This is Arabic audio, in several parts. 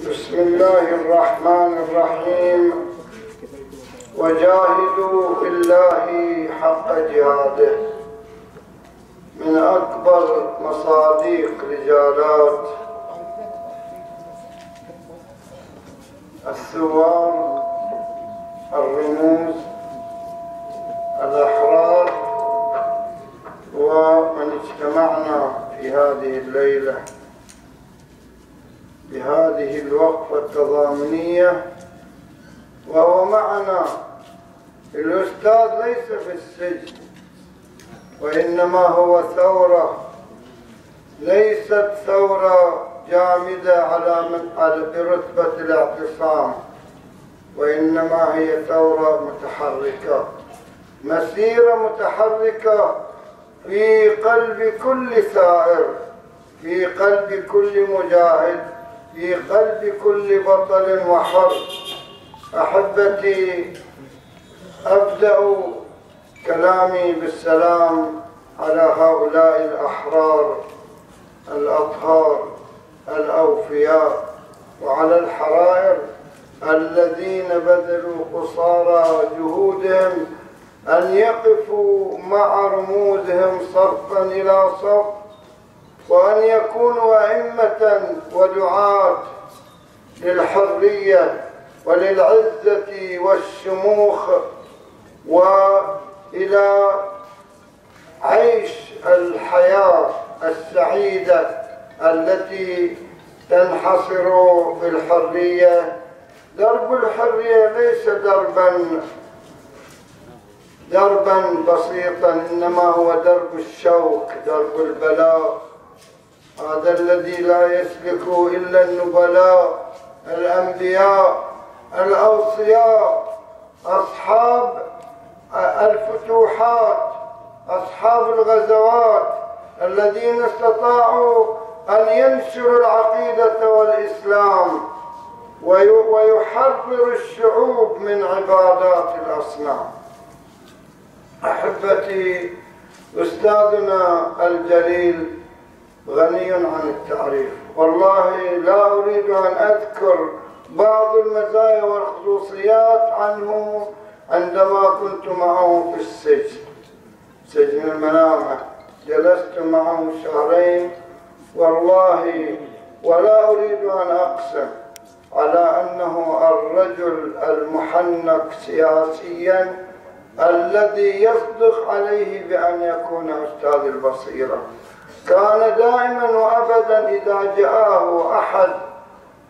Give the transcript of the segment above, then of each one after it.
بسم الله الرحمن الرحيم. وجاهدوا في الله حق جهاده. من أكبر مصاديق رجالات. الثوار الرموز الأحرار. ومن اجتمعنا في هذه الليلة بهذه الوقفة التضامنية وهو معنا. الأستاذ ليس في السجن وإنما هو ثورة. ليست ثورة جامدة على من على برتبة الاعتصام وإنما هي ثورة متحركة. مسيرة متحركة في قلب كل ثائر في قلب كل مجاهد. في قلب كل بطل وحر أحبتي أبدأ كلامي بالسلام على هؤلاء الأحرار الأطهار الأوفياء وعلى الحرائر الذين بذلوا قصارى جهودهم أن يقفوا مع رموزهم صفا إلى صف وأن يكونوا أئمة ودعاة للحرية وللعزة والشموخ وإلى عيش الحياة السعيدة التي تنحصر في الحرية. درب الحرية ليس دربا دربا بسيطا إنما هو درب الشوك درب البلاء. هذا الذي لا يسلك إلا النبلاء الأنبياء الأوصياء أصحاب الفتوحات أصحاب الغزوات الذين استطاعوا أن ينشروا العقيدة والإسلام ويحرر الشعوب من عبادات الأصنام. أحبتي أستاذنا الجليل غني عن التعريف. والله لا أريد أن أذكر بعض المزايا والخصوصيات عنه عندما كنت معه في السجن. سجن المنامة. جلست معه شهرين. والله ولا أريد أن أقسم على أنه الرجل المحنك سياسيا الذي يصدق عليه بأن يكون أستاذ البصيرة. كان دائما وأبدا إذا جاءه أحد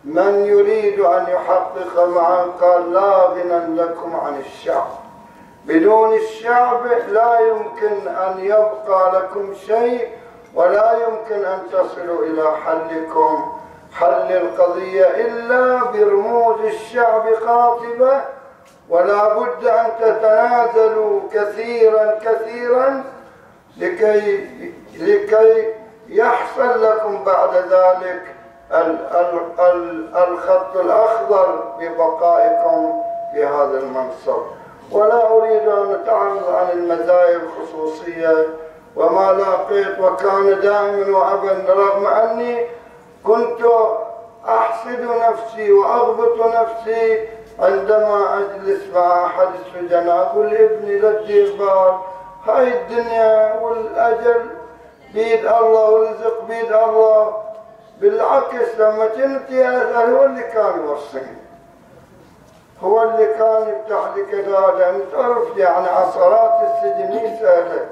من يريد أن يحقق معه قال لا غنى لكم عن الشعب. بدون الشعب لا يمكن أن يبقى لكم شيء ولا يمكن أن تصلوا إلى حلكم. حل القضية إلا برموز الشعب قاطبة ولا بد أن تتنازلوا كثيرا كثيرا لكي لكي يحصل لكم بعد ذلك الخط الأخضر ببقائكم في هذا المنصب. ولا أريد أن أتعرض عن المزايا الخصوصية وما لاقيت وكان دائما وأبدا رغم أني كنت أحسد نفسي وأغبط نفسي عندما أجلس مع أحد السجناء. أقول ابني لا بال هاي الدنيا والأجل بيد الله والرزق بيد الله. بالعكس لما كنت أسأل هو اللي كان يوصيني هو اللي كان يفتح لي كذا لأن تعرف يعني عصرات السجن سهلة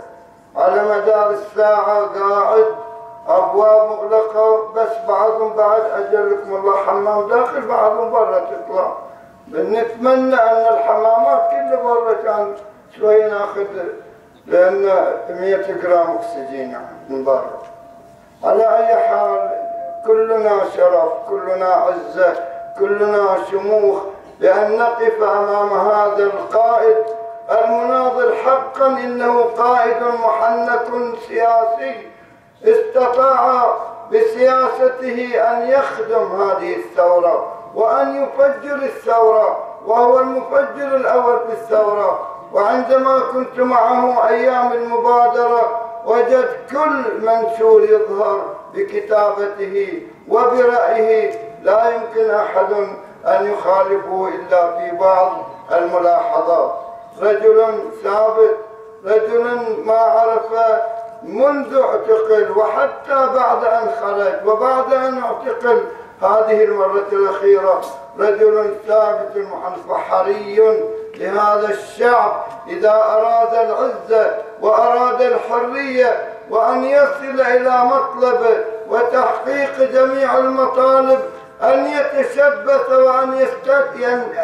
على مدار الساعة قاعد أبواب مغلقة بس بعضهم بعد أجل لكم الله حمام داخل بعضهم برا تطلع. نتمنى أن الحمامات كلها برا كان شوي ناخذ لأن 100 جرام أكسجين برا على أي حال كلنا شرف كلنا عزة كلنا شموخ بأن نقف أمام هذا القائد المناضل حقا إنه قائد محنك سياسي. استطاع بسياسته أن يخدم هذه الثورة وأن يفجر الثورة وهو المفجر الأول في الثورة. وعندما كنت معه أيام المبادرة وجد كل منشور يظهر بكتابته وبرأيه. لا يمكن أحد أن يخالفه إلا في بعض الملاحظات. رجل ثابت رجل ما عرف منذ اعتقل وحتى بعد أن خرج وبعد أن اعتقل. هذه المرة الأخيرة رجل ثابت محنف حري لهذا الشعب إذا أراد العزة وأراد الحرية وأن يصل إلى مطلبه وتحقيق جميع المطالب أن يتشبث وأن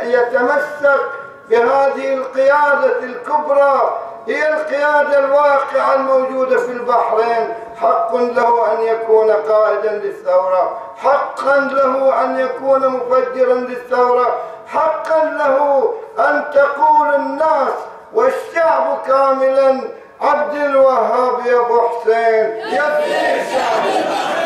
يتمسك بهذه القيادة الكبرى. هي القيادة الواقعة الموجودة في البحرين. حق له أن يكون قائدا للثورة. حقا له أن يكون مفجرا للثورة. حقا له أن تقول الناس والشعب كاملا عبد الوهاب يا أبو حسين. يا